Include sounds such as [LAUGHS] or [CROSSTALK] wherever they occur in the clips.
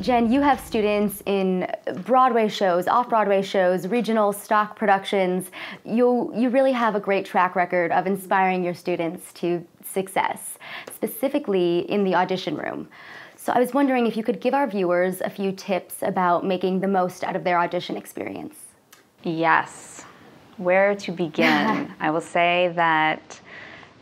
Jen, you have students in Broadway shows, off-Broadway shows, regional stock productions. You, you really have a great track record of inspiring your students to success, specifically in the audition room. So I was wondering if you could give our viewers a few tips about making the most out of their audition experience. Yes. Where to begin? [LAUGHS] I will say that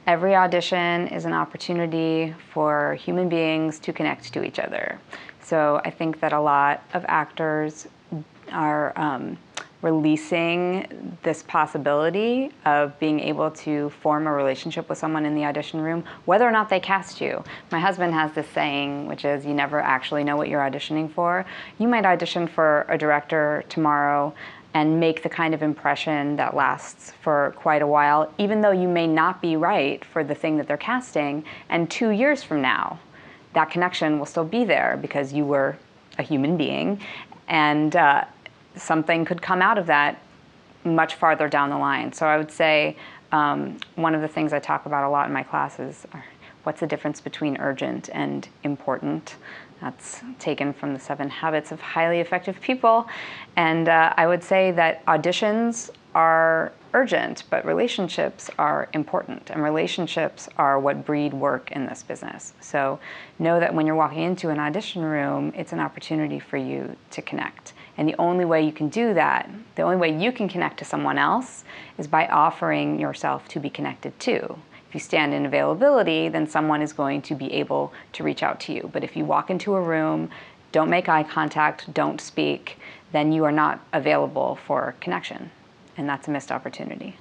every audition is an opportunity for human beings to connect to each other. So I think that a lot of actors are um, releasing this possibility of being able to form a relationship with someone in the audition room, whether or not they cast you. My husband has this saying, which is you never actually know what you're auditioning for. You might audition for a director tomorrow and make the kind of impression that lasts for quite a while, even though you may not be right for the thing that they're casting. And two years from now, that connection will still be there because you were a human being. And uh, something could come out of that much farther down the line. So I would say um, one of the things I talk about a lot in my classes are what's the difference between urgent and important. That's taken from the seven habits of highly effective people. And uh, I would say that auditions are urgent, but relationships are important, and relationships are what breed work in this business. So know that when you're walking into an audition room, it's an opportunity for you to connect. And the only way you can do that, the only way you can connect to someone else, is by offering yourself to be connected to. If you stand in availability, then someone is going to be able to reach out to you. But if you walk into a room, don't make eye contact, don't speak, then you are not available for connection and that's a missed opportunity.